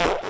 Bye.